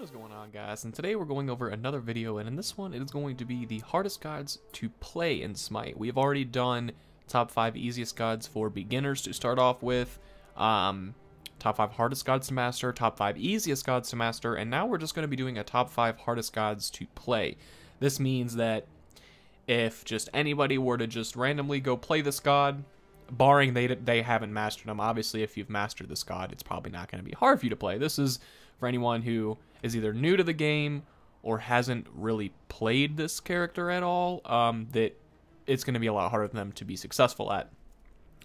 What is going on guys and today we're going over another video and in this one it is going to be the hardest gods to play in Smite. We have already done top 5 easiest gods for beginners to start off with, um, top 5 hardest gods to master, top 5 easiest gods to master, and now we're just going to be doing a top 5 hardest gods to play. This means that if just anybody were to just randomly go play this god, barring they they haven't mastered them, obviously if you've mastered this god it's probably not going to be hard for you to play. This is for anyone who is either new to the game or hasn't really played this character at all, um, that it's going to be a lot harder for them to be successful at.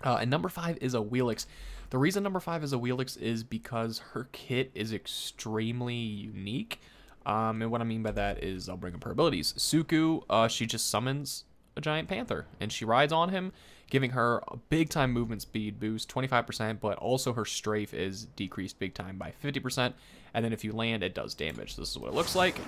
Uh, and number five is Awilix. The reason number five is Awilix is because her kit is extremely unique. Um, and what I mean by that is I'll bring up her abilities. Suku, uh, she just summons a giant panther and she rides on him giving her a big time movement speed boost 25% but also her strafe is decreased big time by 50% and then if you land it does damage. This is what it looks like.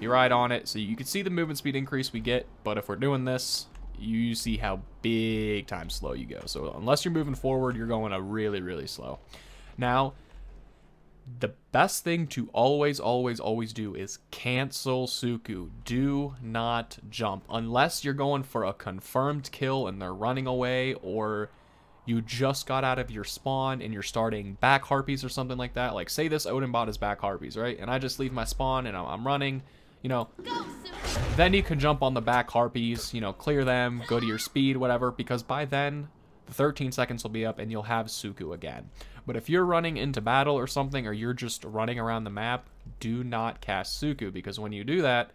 You ride on it. So you can see the movement speed increase we get but if we're doing this you see how big time slow you go. So unless you're moving forward you're going a really really slow. Now the best thing to always, always, always do is cancel Suku. Do not jump. Unless you're going for a confirmed kill and they're running away, or you just got out of your spawn and you're starting back harpies or something like that. Like, say this Odin bot is back harpies, right? And I just leave my spawn and I'm running, you know. Go, then you can jump on the back harpies, you know, clear them, go to your speed, whatever, because by then the 13 seconds will be up and you'll have Suku again. But if you're running into battle or something, or you're just running around the map, do not cast Suku, because when you do that,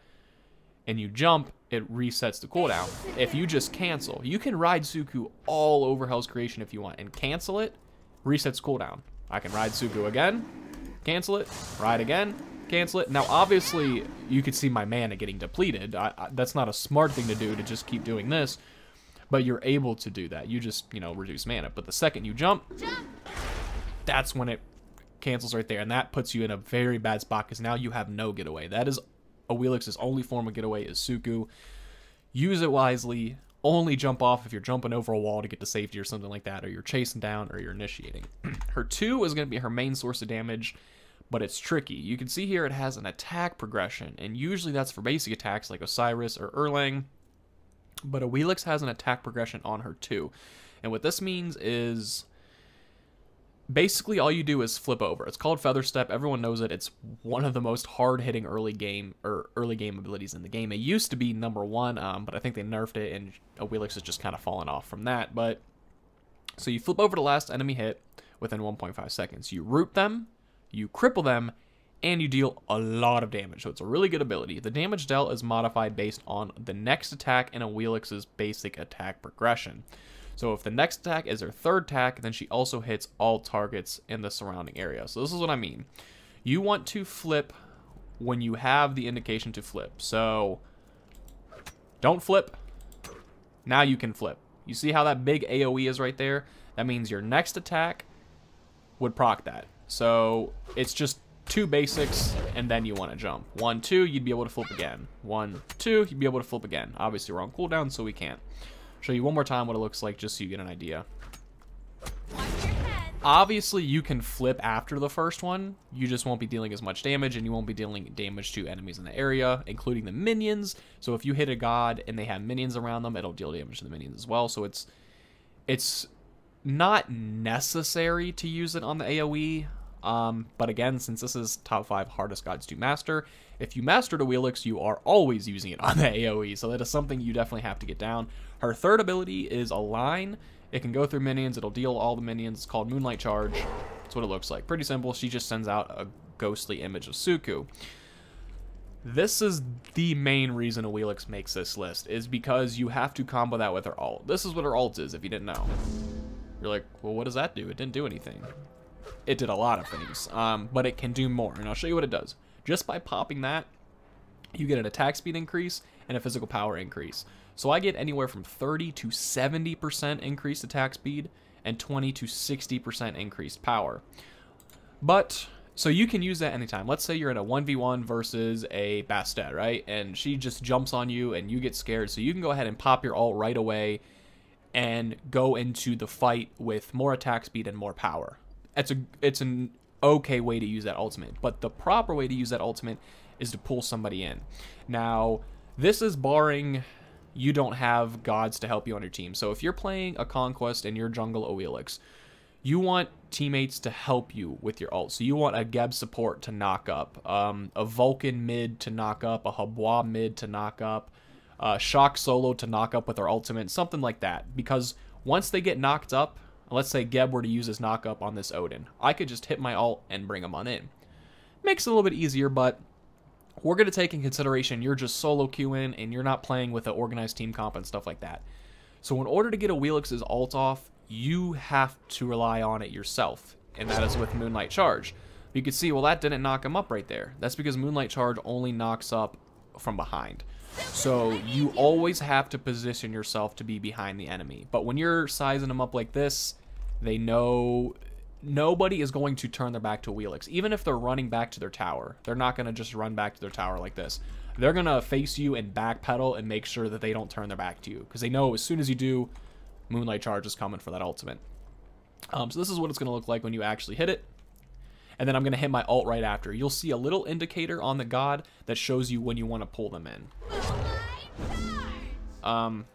and you jump, it resets the cooldown. If you just cancel, you can ride Suku all over Hell's Creation if you want, and cancel it, resets cooldown. I can ride Suku again, cancel it, ride again, cancel it. Now, obviously, you could see my mana getting depleted. I, I, that's not a smart thing to do to just keep doing this, but you're able to do that. You just, you know, reduce mana. But the second you jump, jump that's when it cancels right there. And that puts you in a very bad spot because now you have no getaway. That is Awilix's only form of getaway is Suku. Use it wisely. Only jump off if you're jumping over a wall to get to safety or something like that, or you're chasing down, or you're initiating. her 2 is going to be her main source of damage, but it's tricky. You can see here it has an attack progression, and usually that's for basic attacks like Osiris or Erlang, but Awilix has an attack progression on her too. And what this means is basically all you do is flip over. It's called Feather Step. Everyone knows it. It's one of the most hard-hitting early game or early game abilities in the game. It used to be number one, um, but I think they nerfed it, and Awilix has just kind of fallen off from that. But so you flip over the last enemy hit within 1.5 seconds. You root them, you cripple them, and you deal a lot of damage. So it's a really good ability. The damage dealt is modified based on the next attack in Awilix's basic attack progression. So if the next attack is her third attack, then she also hits all targets in the surrounding area. So this is what I mean. You want to flip when you have the indication to flip. So don't flip. Now you can flip. You see how that big AoE is right there? That means your next attack would proc that. So it's just two basics, and then you want to jump. One, two, you'd be able to flip again. One, two, you'd be able to flip again. Obviously, we're on cooldown, so we can't. Show you one more time what it looks like just so you get an idea. Obviously, you can flip after the first one. You just won't be dealing as much damage, and you won't be dealing damage to enemies in the area, including the minions. So if you hit a god and they have minions around them, it'll deal damage to the minions as well. So it's it's not necessary to use it on the AoE. Um, but again, since this is top 5 hardest gods to master, if you mastered Awilix, you are always using it on the AoE, so that is something you definitely have to get down. Her third ability is Align. It can go through minions, it'll deal all the minions, it's called Moonlight Charge. That's what it looks like. Pretty simple, she just sends out a ghostly image of Suku. This is the main reason Awilix makes this list, is because you have to combo that with her ult. This is what her ult is, if you didn't know. You're like, well, what does that do? It didn't do anything it did a lot of things, um, but it can do more, and I'll show you what it does. Just by popping that, you get an attack speed increase and a physical power increase. So I get anywhere from 30 to 70% increased attack speed and 20 to 60% increased power. But, so you can use that anytime. Let's say you're in a 1v1 versus a Bastet, right? And she just jumps on you and you get scared. So you can go ahead and pop your ult right away and go into the fight with more attack speed and more power it's a it's an okay way to use that ultimate. But the proper way to use that ultimate is to pull somebody in. Now, this is barring you don't have gods to help you on your team. So if you're playing a conquest and you're jungle Awilix, you want teammates to help you with your ult. So you want a Geb support to knock up, um, a Vulcan mid to knock up, a He Bo mid to knock up, uh, Shock Solo to knock up with our ultimate, something like that. Because once they get knocked up, let's say Geb were to use his knock up on this Odin, I could just hit my alt and bring him on in. Makes it a little bit easier, but we're going to take in consideration you're just solo queuing and you're not playing with an organized team comp and stuff like that. So in order to get Awilix's alt off, you have to rely on it yourself, and that is with Moonlight Charge. You can see, well, that didn't knock him up right there. That's because Moonlight Charge only knocks up from behind. So you always have to position yourself to be behind the enemy. But when you're sizing them up like this, they know nobody is going to turn their back to Awilix. Even if they're running back to their tower, they're not going to just run back to their tower like this. They're going to face you and backpedal and make sure that they don't turn their back to you. Because they know as soon as you do, Moonlight Charge is coming for that ultimate. Um, so this is what it's going to look like when you actually hit it. And then I'm going to hit my alt right after. You'll see a little indicator on the god that shows you when you want to pull them in. Um,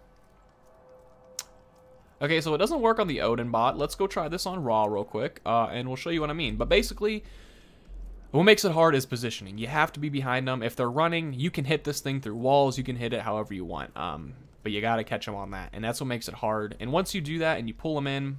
Okay, so it doesn't work on the Odin bot. Let's go try this on Ra real quick, uh, and we'll show you what I mean. But basically, what makes it hard is positioning. You have to be behind them. If they're running, you can hit this thing through walls. You can hit it however you want. Um, but you got to catch them on that, and that's what makes it hard. And once you do that and you pull them in,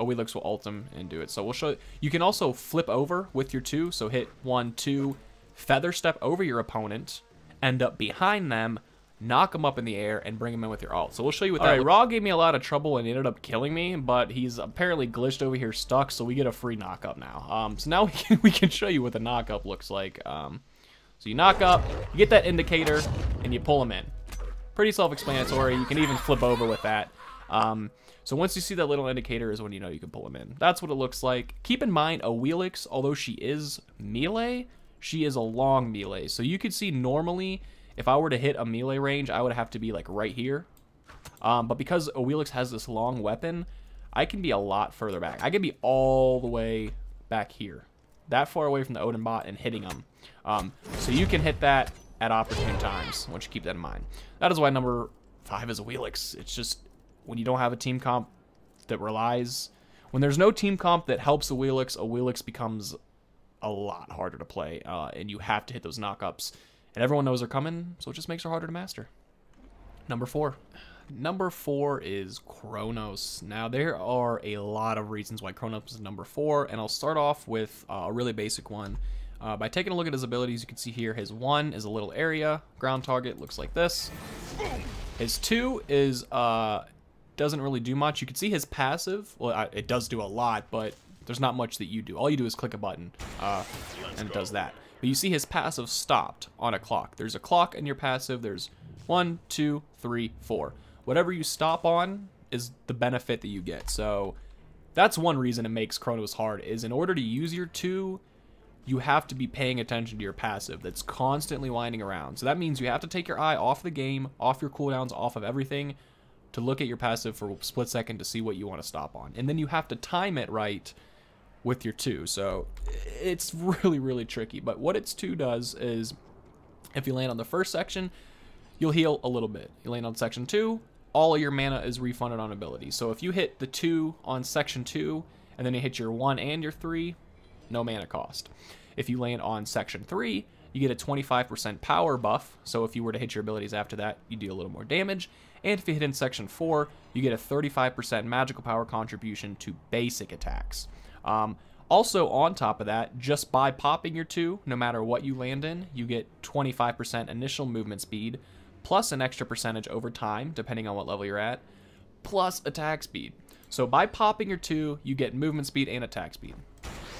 Awilix will ult them and do it. So we'll show. You can also flip over with your two. So hit one, two, feather step over your opponent, end up behind them, knock him up in the air, and bring him in with your ult. So we'll show you what All that... Alright, Ra gave me a lot of trouble and ended up killing me, but he's apparently glitched over here stuck, so we get a free knock up now. Um, so now we can, we can show you what the knock up looks like. Um, so you knock up, you get that indicator, and you pull him in. Pretty self-explanatory. You can even flip over with that. Um, so once you see that little indicator is when you know you can pull him in. That's what it looks like. Keep in mind, Awilix, although she is melee, she is a long melee. So you could see normally if I were to hit a melee range, I would have to be like right here. Um, but because Awilix has this long weapon, I can be a lot further back. I can be all the way back here. That far away from the Odin bot and hitting them. Um, so you can hit that at opportune times. I want you to keep that in mind. That is why number five is Awilix. It's just when you don't have a team comp that relies... When there's no team comp that helps Awilix, a Wheelix becomes a lot harder to play. Uh, and you have to hit those knockups and everyone knows they're coming, so it just makes her harder to master. Number four. Number four is Chronos. Now, there are a lot of reasons why Chronos is number four, and I'll start off with uh, a really basic one. Uh, by taking a look at his abilities, you can see here his one is a little area. Ground target looks like this. His two is uh, doesn't really do much. You can see his passive. Well, it does do a lot, but there's not much that you do. All you do is click a button, uh, and it does that. But you see his passive stopped on a clock. There's a clock in your passive. There's one, two, three, four. Whatever you stop on is the benefit that you get. So that's one reason it makes Chronos hard is in order to use your two, you have to be paying attention to your passive that's constantly winding around. So that means you have to take your eye off the game, off your cooldowns, off of everything to look at your passive for a split second to see what you want to stop on. And then you have to time it right with your two. So it's really, really tricky. But what its two does is if you land on the first section, you'll heal a little bit. You land on section two, all your mana is refunded on ability. So if you hit the two on section two, and then you hit your one and your three, no mana cost. If you land on section three, you get a 25% power buff. So if you were to hit your abilities after that, you deal a little more damage. And if you hit in section four, you get a 35% magical power contribution to basic attacks. Um, also, on top of that, just by popping your two, no matter what you land in, you get 25% initial movement speed, plus an extra percentage over time, depending on what level you're at, plus attack speed. So by popping your two, you get movement speed and attack speed.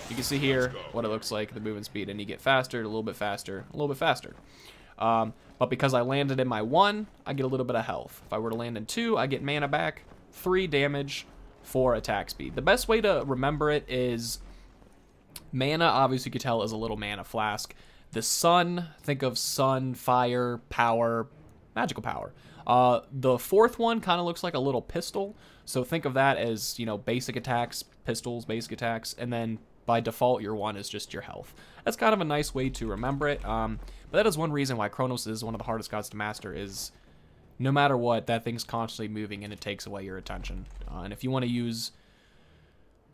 You can see here what it looks like, the movement speed, and you get faster, a little bit faster, a little bit faster. Um, but because I landed in my one, I get a little bit of health. If I were to land in two, I get mana back, three damage, for attack speed. The best way to remember it is mana, obviously you could tell is a little mana flask. The sun, think of sun, fire, power, magical power. Uh, the fourth one kind of looks like a little pistol, so think of that as, you know, basic attacks, pistols, basic attacks, and then by default, your 1 is just your health. That's kind of a nice way to remember it. Um, but that is one reason why Chronos is one of the hardest gods to master is no matter what, that thing's constantly moving and it takes away your attention. Uh, and if you want to use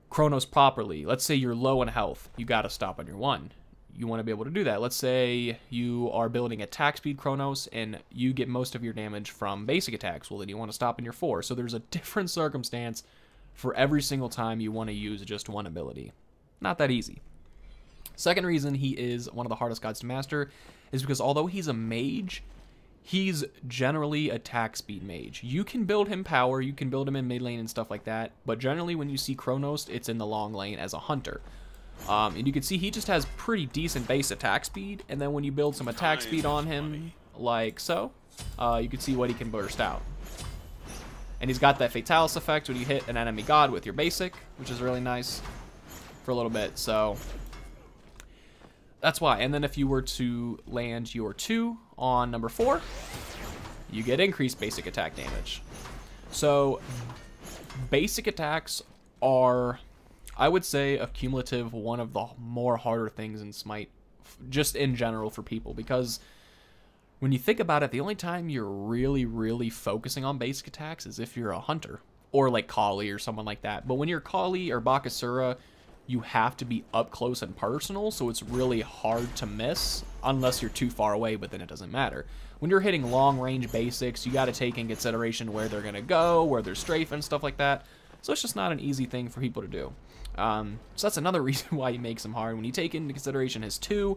Chronos properly, let's say you're low in health, you got to stop on your 1 you want to be able to do that. Let's say you are building attack speed Chronos and you get most of your damage from basic attacks. Well, then you want to stop in your 4. So there's a different circumstance for every single time you want to use just one ability. Not that easy. Second reason he is one of the hardest gods to master is because although he's a mage, he's generally attack speed mage. You can build him power, you can build him in mid lane and stuff like that, but generally when you see Chronos, it's in the long lane as a hunter. Um, and you can see he just has pretty decent base attack speed, and then when you build some attack speed on him, like so, uh, you can see what he can burst out. And he's got that Fatalis effect when you hit an enemy god with your basic, which is really nice for a little bit, so that's why. And then if you were to land your 2 on number 4, you get increased basic attack damage. So basic attacks are I would say a cumulative one of the more harder things in Smite, just in general for people, because when you think about it, the only time you're really, really focusing on basic attacks is if you're a hunter or like Kali or someone like that. But when you're Kali or Bakasura, you have to be up close and personal, so it's really hard to miss unless you're too far away, but then it doesn't matter. When you're hitting long range basics, you got to take in consideration where they're going to go, where they're strafing, stuff like that. So it's just not an easy thing for people to do. Um, so that's another reason why he makes him hard. When you take into consideration his 2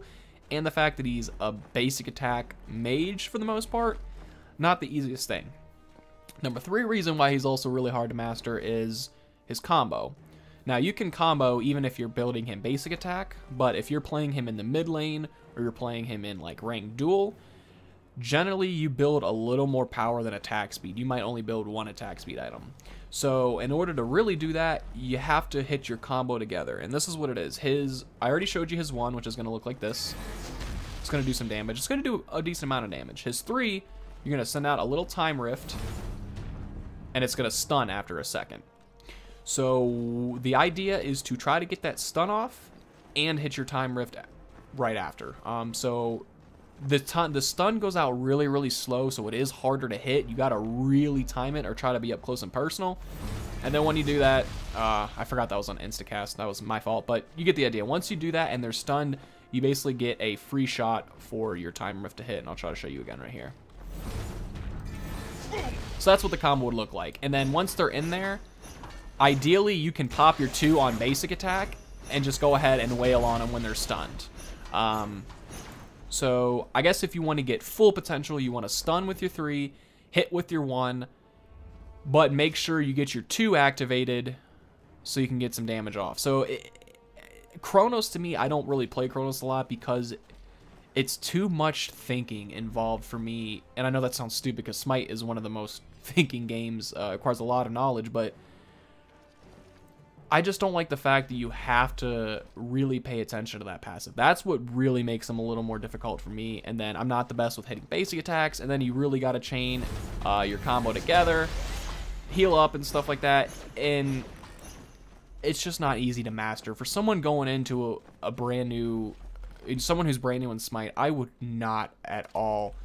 and the fact that he's a basic attack mage for the most part, not the easiest thing. Number 3 reason why he's also really hard to master is his combo. Now you can combo even if you're building him basic attack, but if you're playing him in the mid lane or you're playing him in like ranked duel, generally you build a little more power than attack speed. You might only build one attack speed item. So in order to really do that, you have to hit your combo together. And this is what it is. His, I already showed you his one, which is going to look like this. It's going to do some damage. It's going to do a decent amount of damage. His three, you're going to send out a little time rift, and it's going to stun after a second. So the idea is to try to get that stun off and hit your time rift right after. Um, so the time the stun goes out really really slow so it is harder to hit. You got to really time it or try to be up close and personal. And then when you do that uh, i forgot that was on instacast. That was my fault but you get the idea. Once you do that and they're stunned you basically get a free shot for your time rift to hit and i'll try to show you again right here. So that's what the combo would look like. And then once they're in there ideally you can pop your two on basic attack and just go ahead and wail on them when they're stunned um, so I guess if you want to get full potential, you want to stun with your three, hit with your one, but make sure you get your two activated so you can get some damage off. So it, Chronos to me, I don't really play Chronos a lot because it's too much thinking involved for me. And I know that sounds stupid because Smite is one of the most thinking games, uh, requires a lot of knowledge, but I just don't like the fact that you have to really pay attention to that passive. That's what really makes them a little more difficult for me. And then I'm not the best with hitting basic attacks. And then you really got to chain uh, your combo together, heal up and stuff like that. And it's just not easy to master. For someone going into a, a brand new, someone who's brand new in Smite, I would not at all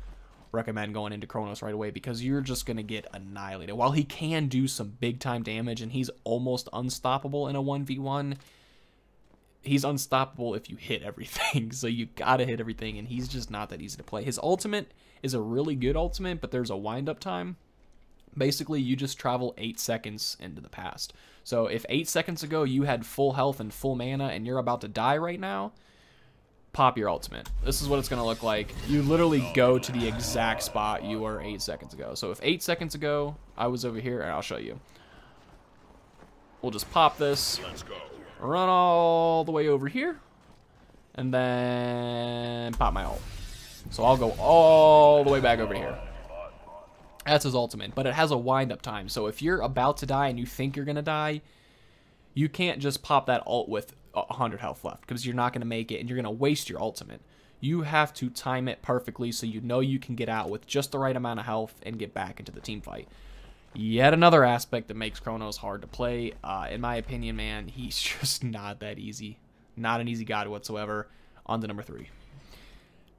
recommend going into Chronos right away because you're just going to get annihilated. While he can do some big time damage and he's almost unstoppable in a 1v1, he's unstoppable if you hit everything. so you got to hit everything and he's just not that easy to play. His ultimate is a really good ultimate, but there's a wind up time. Basically, you just travel 8 seconds into the past. So if 8 seconds ago you had full health and full mana and you're about to die right now, pop your ultimate. This is what it's going to look like. You literally go to the exact spot you were eight seconds ago. So if eight seconds ago I was over here, and I'll show you. We'll just pop this, run all the way over here, and then pop my ult. So I'll go all the way back over here. That's his ultimate, but it has a wind-up time. So if you're about to die and you think you're going to die, you can't just pop that ult with 100 health left because you're not going to make it and you're going to waste your ultimate. You have to time it perfectly so you know you can get out with just the right amount of health and get back into the team fight. Yet another aspect that makes Chronos hard to play. Uh, in my opinion, man, he's just not that easy. Not an easy god whatsoever. On to number three.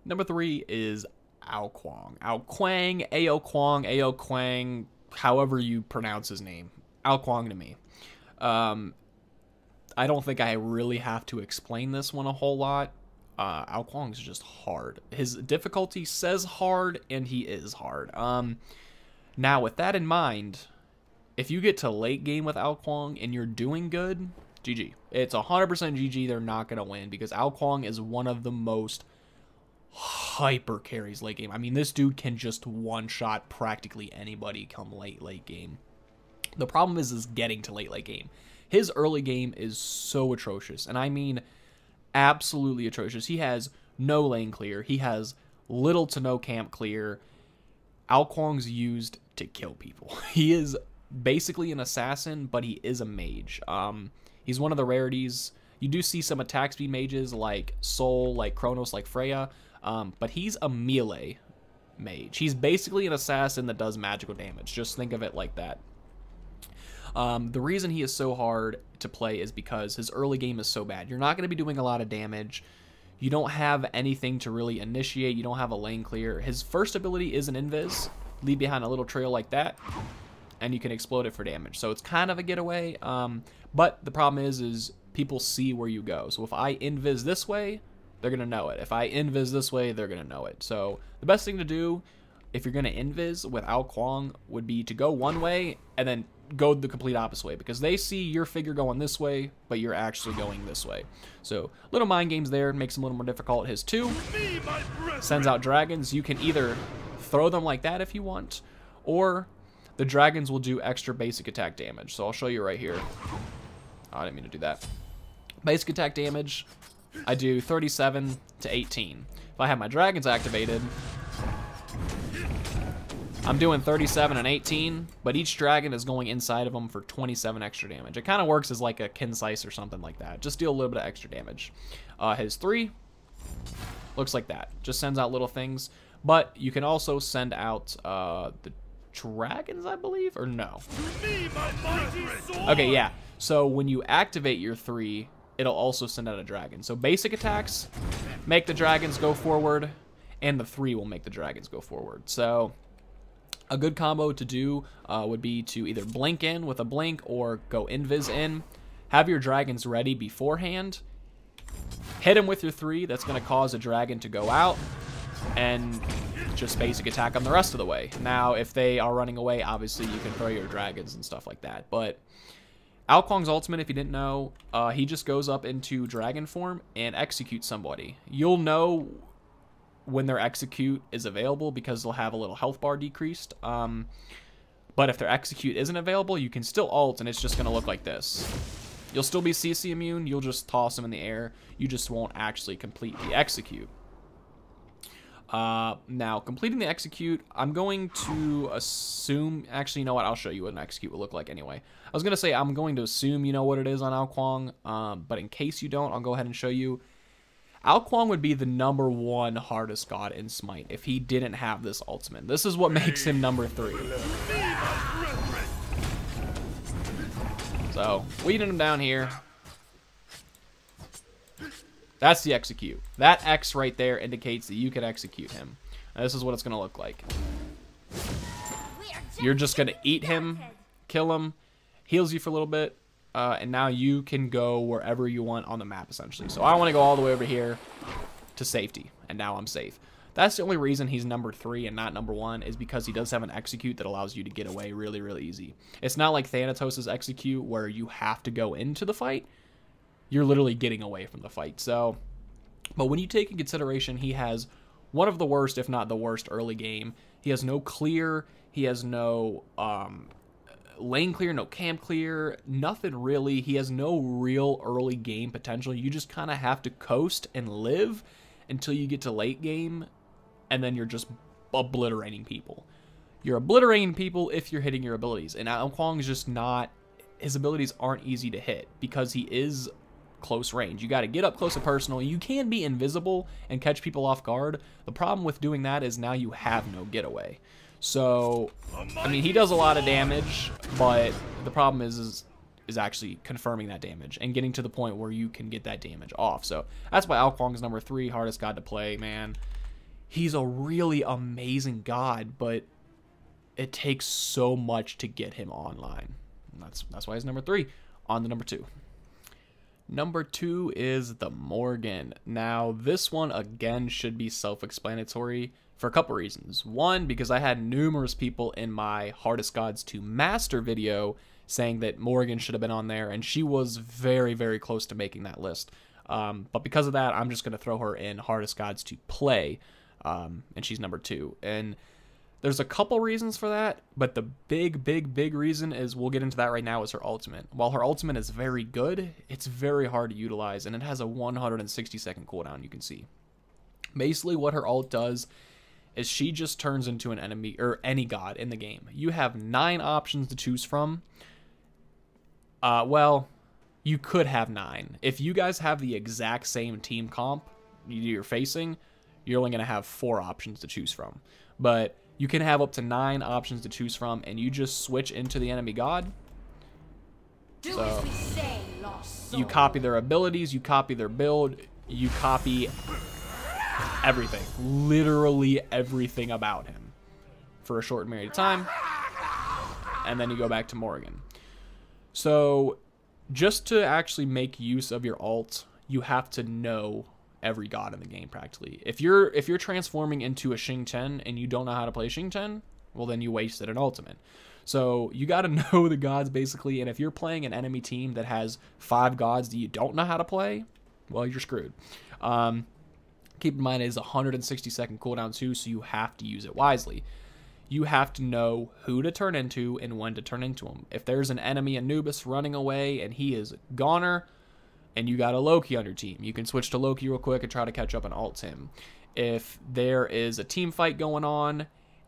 Number three is Ao Kuang. Ao Kuang, Ao Kuang, Ao Kuang, however you pronounce his name. Ao Kuang to me. Um, I don't think I really have to explain this one a whole lot. Uh, Ao Kuang is just hard. His difficulty says hard, and he is hard. Um, now, with that in mind, if you get to late game with Ao Kuang and you're doing good, GG. It's 100% GG. They're not going to win because Ao Kuang is one of the most hyper carries late game. I mean, this dude can just one-shot practically anybody come late, late game. The problem is, is getting to late, late game. His early game is so atrocious, and I mean absolutely atrocious. He has no lane clear. He has little to no camp clear. Ao Kuang's used to kill people. He is basically an assassin, but he is a mage. Um, he's one of the rarities. You do see some attack speed mages like Sol, like Chronos, like Freya, um, but he's a melee mage. He's basically an assassin that does magical damage. Just think of it like that. Um, the reason he is so hard to play is because his early game is so bad. You're not going to be doing a lot of damage. You don't have anything to really initiate. You don't have a lane clear. His first ability is an invis. Leave behind a little trail like that. And you can explode it for damage. So it's kind of a getaway. Um, but the problem is, is people see where you go. So if I invis this way, they're going to know it. If I invis this way, they're going to know it. So the best thing to do if you're going to invis with Ao Kuang would be to go one way and then go the complete opposite way because they see your figure going this way, but you're actually going this way. So little mind games there makes them a little more difficult. His two sends out dragons. You can either throw them like that if you want, or the dragons will do extra basic attack damage. So I'll show you right here. Oh, I didn't mean to do that. Basic attack damage, I do 37 to 18. If I have my dragons activated, I'm doing 37 and 18, but each dragon is going inside of them for 27 extra damage. It kind of works as like a Qin's Sais or something like that. Just deal a little bit of extra damage. Uh, his three looks like that. Just sends out little things. But you can also send out uh, the dragons, I believe, or no? Okay, yeah. So when you activate your three, it'll also send out a dragon. So basic attacks make the dragons go forward, and the three will make the dragons go forward. So a good combo to do uh, would be to either blink in with a blink or go invis in. Have your dragons ready beforehand. Hit him with your three. That's going to cause a dragon to go out. And just basic attack them the rest of the way. Now, if they are running away, obviously you can throw your dragons and stuff like that. But Ao ultimate, if you didn't know, uh, he just goes up into dragon form and executes somebody. You'll know when their execute is available because they'll have a little health bar decreased. Um, but if their execute isn't available, you can still alt and it's just going to look like this. You'll still be CC immune, you'll just toss them in the air. You just won't actually complete the execute. Uh, now, completing the execute, I'm going to assume... Actually, you know what? I'll show you what an execute will look like anyway. I was going to say I'm going to assume you know what it is on Ao Kuang, um, but in case you don't, I'll go ahead and show you. Ao Kuang would be the number one hardest god in Smite if he didn't have this ultimate. This is what makes him number three. So, weeding him down here. That's the execute. That X right there indicates that you can execute him. This is what it's going to look like. You're just going to eat him, kill him, heals you for a little bit, uh, and now you can go wherever you want on the map, essentially. So I want to go all the way over here to safety, and now I'm safe. That's the only reason he's number three and not number one is because he does have an execute that allows you to get away really, really easy. It's not like Thanatos' execute where you have to go into the fight. You're literally getting away from the fight. So, but when you take in consideration, he has one of the worst, if not the worst, early game. He has no clear. He has no um, lane clear, no camp clear, nothing really. He has no real early game potential. You just kind of have to coast and live until you get to late game, and then you're just obliterating people. You're obliterating people if you're hitting your abilities, and Ao Kuang is just not. His abilities aren't easy to hit because he is close range. You got to get up close and personal. You can be invisible and catch people off guard. The problem with doing that is now you have no getaway. So, I mean, he does a lot of damage, but the problem is, is is actually confirming that damage and getting to the point where you can get that damage off. So that's why Ao Kuang's number three, hardest god to play, man. He's a really amazing god, but it takes so much to get him online. And that's that's why he's number three. On the number two. Number two is the Morrigan. Now, this one again should be self-explanatory for a couple reasons. One, because I had numerous people in my hardest gods to master video saying that Morrigan should have been on there, and she was very, very close to making that list. Um, but because of that, I'm just going to throw her in hardest gods to play, um, and she's number two. And there's a couple reasons for that, but the big, big, big reason is we'll get into that right now is her ultimate. While her ultimate is very good, it's very hard to utilize, and it has a 160 second cooldown, you can see. Basically, what her ult does is she just turns into an enemy or any god in the game. You have nine options to choose from. Uh, well, you could have nine. If you guys have the exact same team comp you're facing, you're only going to have four options to choose from. But you can have up to nine options to choose from, and you just switch into the enemy god. Do so, say, you copy their abilities, you copy their build, you copy everything. Literally everything about him for a short period of time. And then you go back to Morrigan. So just to actually make use of your alt, you have to know every god in the game practically. If you're if you're transforming into a Xing Tian and you don't know how to play Xing Tian, well then you wasted an ultimate. So you got to know the gods basically, and if you're playing an enemy team that has five gods that you don't know how to play, well you're screwed. Um, keep in mind it is 160 second cooldown too, so you have to use it wisely. You have to know who to turn into and when to turn into him. If there's an enemy Anubis running away and he is goner, and you got a Loki on your team. You can switch to Loki real quick and try to catch up and alt him. If there is a team fight going on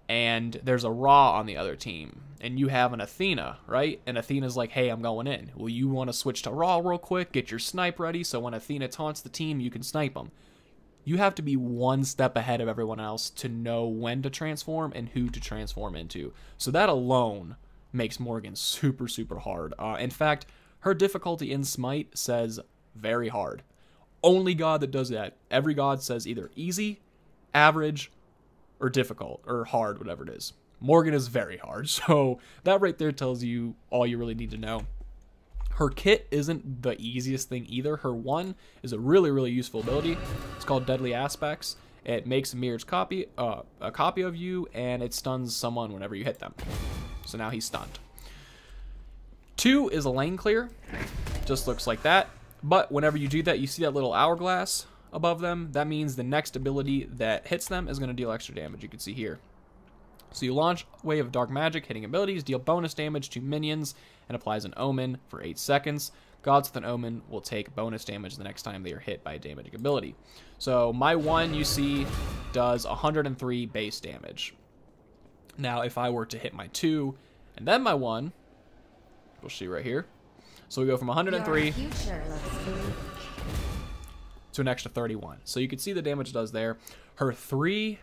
and there's a Ra on the other team and you have an Athena, right? And Athena's like, hey, I'm going in. Well, you want to switch to Ra real quick, get your snipe ready so when Athena taunts the team, you can snipe them. You have to be one step ahead of everyone else to know when to transform and who to transform into. So that alone makes Morrigan super, super hard. Uh, in fact, her difficulty in Smite says very hard. Only god that does that. Every god says either easy, average, or difficult, or hard, whatever it is. Morrigan is very hard, so that right there tells you all you really need to know. Her kit isn't the easiest thing either. Her one is a really, really useful ability. It's called Deadly Aspects. It makes a mirror's copy, uh, a copy of you, and it stuns someone whenever you hit them. So now he's stunned. Two is a lane clear. Just looks like that. But whenever you do that, you see that little hourglass above them. That means the next ability that hits them is going to deal extra damage. You can see here. So you launch Wave of Dark Magic, hitting abilities, deal bonus damage to minions, and applies an Omen for 8 seconds. Gods with an Omen will take bonus damage the next time they are hit by a damaging ability. So my one, you see, does 103 base damage. Now, if I were to hit my two, and then my one, we'll see right here, so we go from 103 to an extra 31. So you can see the damage does there. Her three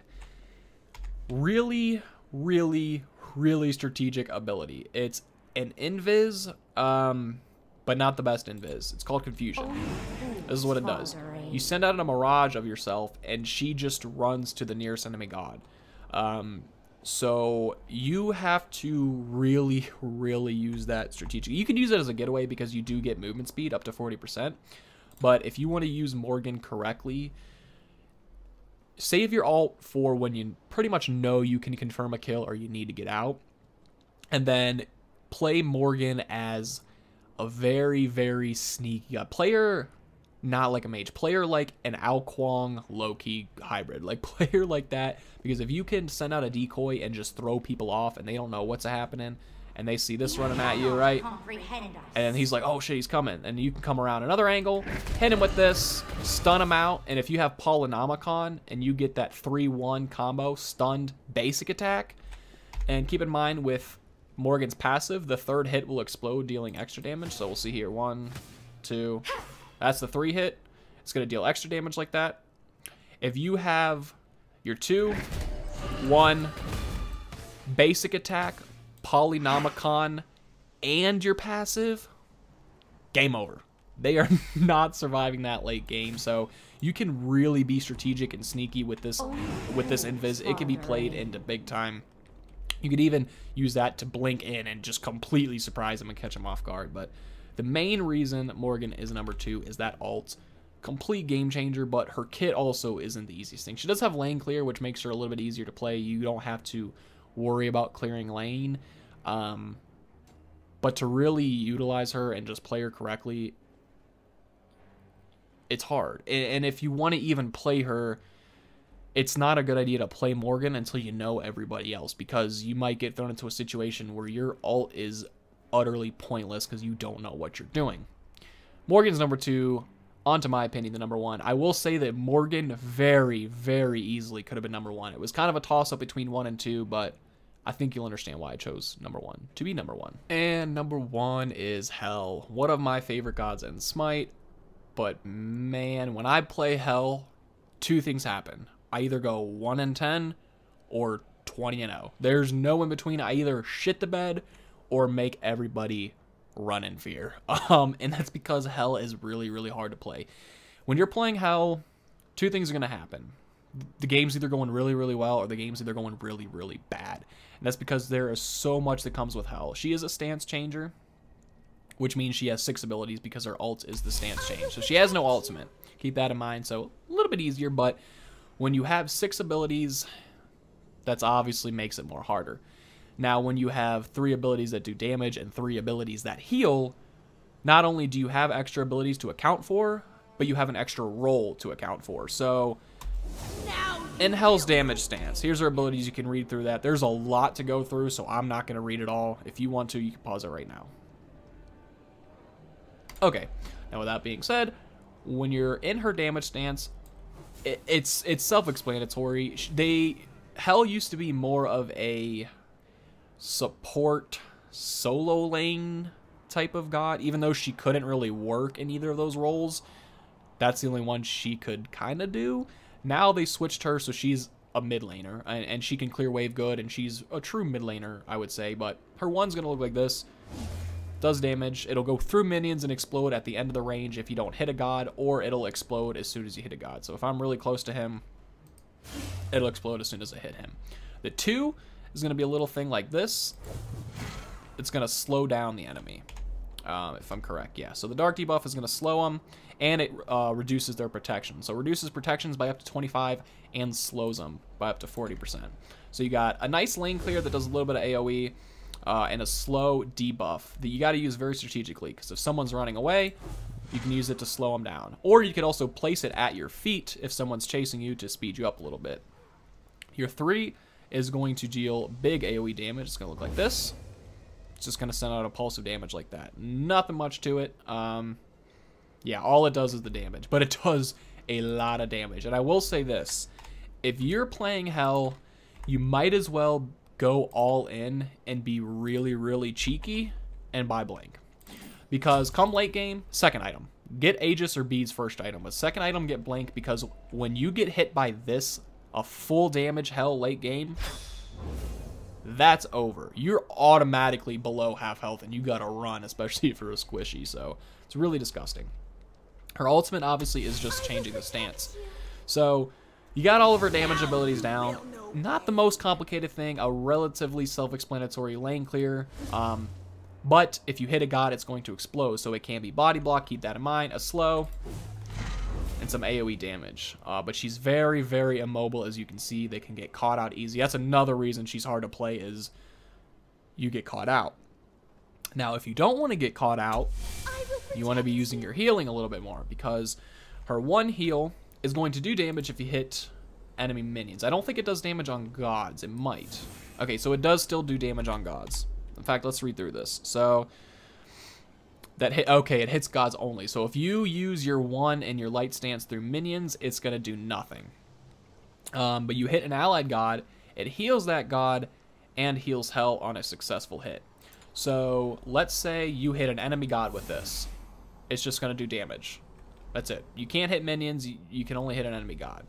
really, really, really strategic ability. It's an invis, um, but not the best invis. It's called confusion. This is what it does. You send out a mirage of yourself, and she just runs to the nearest enemy god. Um, so you have to really, really use that strategically. You can use it as a getaway because you do get movement speed up to 40%. But if you want to use Morrigan correctly, save your alt for when you pretty much know you can confirm a kill or you need to get out. And then play Morrigan as a very, very sneaky uh, player not like a mage. Player like an Ao Kuang Loki hybrid. Like player like that. Because if you can send out a decoy and just throw people off and they don't know what's happening and they see this running at you, right? And he's like, oh shit, he's coming. And you can come around another angle, hit him with this, stun him out. And if you have Polynomicon and you get that 3-1 combo, stunned basic attack, and keep in mind with Morrigan's passive, the third hit will explode, dealing extra damage. So we'll see here. One, two, that's the three hit. It's going to deal extra damage like that. If you have your two, one, basic attack, Polynomicon, and your passive, game over. They are not surviving that late game, so you can really be strategic and sneaky with this with this invis. It can be played into big time. You could even use that to blink in and just completely surprise them and catch them off guard. But the main reason Morrigan is number two is that alt. Complete game changer, but her kit also isn't the easiest thing. She does have lane clear, which makes her a little bit easier to play. You don't have to worry about clearing lane. Um, but to really utilize her and just play her correctly, it's hard. And if you want to even play her, it's not a good idea to play Morrigan until you know everybody else because you might get thrown into a situation where your ult is utterly pointless because you don't know what you're doing. Morrigan's number two, on to my opinion, the number one. I will say that Morrigan very, very easily could have been number one. It was kind of a toss up between one and two, but I think you'll understand why I chose number one to be number one. And number one is Hel, one of my favorite gods in Smite. But man, when I play Hel, two things happen. I either go 1 and 10 or 20 and 0. There's no in between. I either shit the bed or make everybody run in fear. Um, and that's because Hel is really, really hard to play. When you're playing Hel, two things are going to happen. The game's either going really, really well or the game's either going really, really bad. And that's because there is so much that comes with Hel. She is a stance changer which means she has six abilities because her ult is the stance change. So she has no ultimate. Keep that in mind. So a little bit easier, but when you have six abilities, that's obviously makes it more harder. Now, when you have three abilities that do damage and three abilities that heal, not only do you have extra abilities to account for, but you have an extra role to account for. So, in Hel's damage stance, here's her abilities. You can read through that. There's a lot to go through, so I'm not going to read it all. If you want to, you can pause it right now. Okay, now with that being said, when you're in her damage stance, it, it's it's self-explanatory. They Hel used to be more of a support solo lane type of god, even though she couldn't really work in either of those roles. That's the only one she could kind of do. Now they switched her so she's a mid laner and, and she can clear wave good and she's a true mid laner, I would say. But her one's gonna look like this does damage. It'll go through minions and explode at the end of the range if you don't hit a god, or it'll explode as soon as you hit a god. So if I'm really close to him, it'll explode as soon as I hit him. The two is to be a little thing like this. It's to slow down the enemy, um, if I'm correct. Yeah, so the dark debuff is going to slow them, and it uh, reduces their protection. So reduces protections by up to 25 and slows them by up to 40%. So you got a nice lane clear that does a little bit of AoE, uh, and a slow debuff that you got to use very strategically because if someone's running away, you can use it to slow them down. Or you could also place it at your feet if someone's chasing you to speed you up a little bit. Your three is going to deal big AoE damage. It's going to look like this. It's just going to send out a pulse of damage like that. Nothing much to it. Um, yeah, all it does is the damage, but it does a lot of damage. And I will say this, if you're playing Hel, you might as well go all in and be really, really cheeky and buy Blink. Because come late game, second item. Get Aegis or Beads first item. But second item, get Blink because when you get hit by this, a full damage Hel late game, that's over. You're automatically below half health and you gotta run, especially if you're a squishy. So it's really disgusting. Her ultimate obviously is just changing the stance. So you got all of her damage abilities down not the most complicated thing, a relatively self-explanatory lane clear. Um, but if you hit a god, it's going to explode, so it can be body block. Keep that in mind. A slow and some AoE damage. Uh, but she's very, very immobile, as you can see. They can get caught out easy. That's another reason she's hard to play is you get caught out. Now, if you don't want to get caught out, you want to be using your healing a little bit more because her one heal is going to do damage if you hit enemy minions. I don't think it does damage on gods. It might. Okay, so it does still do damage on gods. In fact, let's read through this. So that hit okay, it hits gods only. So if you use your one and your light stance through minions, it's gonna do nothing. Um, but you hit an allied god, it heals that god and heals Hel on a successful hit. So let's say you hit an enemy god with this. It's just gonna do damage. That's it. You can't hit minions, you can only hit an enemy god.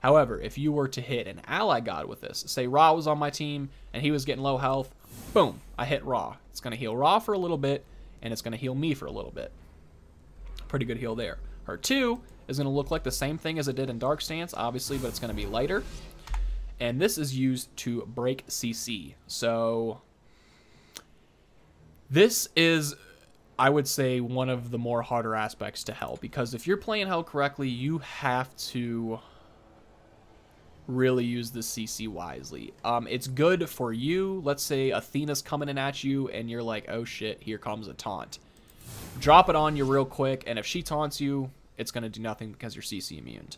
However, if you were to hit an ally god with this, say Ra was on my team and he was getting low health, boom, I hit Ra. It's going to heal Ra for a little bit and it's going to heal me for a little bit. Pretty good heal there. Her 2 is going to look like the same thing as it did in Dark Stance, obviously, but it's going to be lighter. And this is used to break CC. So this is I would say one of the more harder aspects to Hel, because if you're playing Hel correctly, you have to really use the CC wisely. Um, it's good for you. Let's say Athena's coming in at you and you're like, oh shit, here comes a taunt. Drop it on you real quick, and if she taunts you, it's going to do nothing because you're CC immune.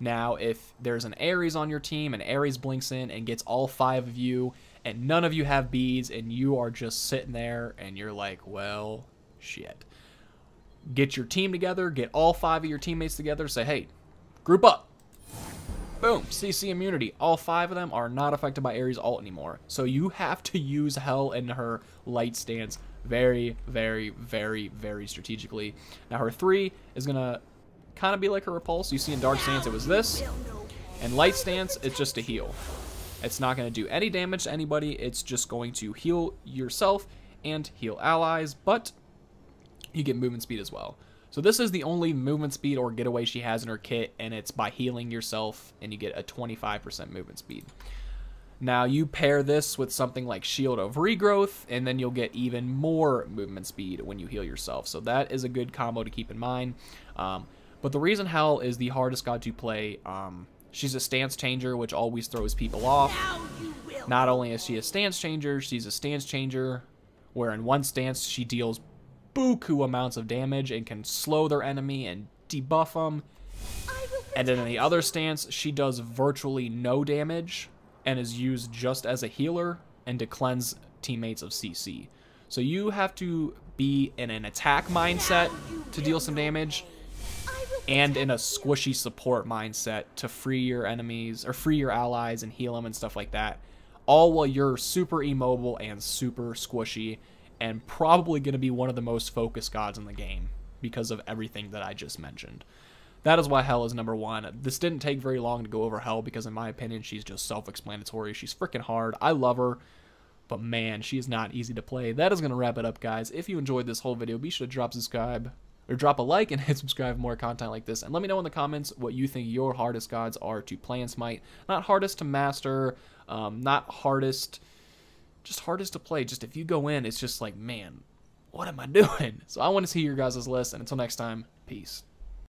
Now, if there's an Ares on your team and Ares blinks in and gets all five of you, and none of you have beads, and you are just sitting there and you're like, well, shit. Get your team together, get all five of your teammates together, say, hey, group up. Boom, CC immunity. All five of them are not affected by Ares ult anymore. So you have to use Hel in her light stance very, very, very, very strategically. Now her three is to kind of be like her repulse. You see in Dark Stance it was this. And Light Stance, it's just a heal. It's not to do any damage to anybody. It's just going to heal yourself and heal allies. But you get movement speed as well. So this is the only movement speed or getaway she has in her kit, and it's by healing yourself, and you get a 25% movement speed. Now you pair this with something like Shield of Regrowth, and then you'll get even more movement speed when you heal yourself. So that is a good combo to keep in mind. Um, but the reason Hel is the hardest god to play, um, she's a stance changer, which always throws people off. Not only is she a stance changer, she's a stance changer, where in one stance she deals buku amounts of damage and can slow their enemy and debuff them. And then in the other stance, she does virtually no damage and is used just as a healer and to cleanse teammates of CC. So you have to be in an attack mindset to deal some damage and in a squishy support mindset to free your enemies or free your allies and heal them and stuff like that. All while you're super immobile and super squishy and probably going to be one of the most focused gods in the game because of everything that I just mentioned. That is why Hel is number one. This didn't take very long to go over Hel because, in my opinion, she's just self explanatory. She's freaking hard. I love her, but man, she is not easy to play. That is going to wrap it up, guys. If you enjoyed this whole video, be sure to drop subscribe or drop a like and hit subscribe for more content like this. And let me know in the comments what you think your hardest gods are to play in Smite. Not hardest to master, um, not hardest just hardest to play. Just if you go in, it's just like, man, what am I doing? So I want to see your guys' list. And until next time, peace.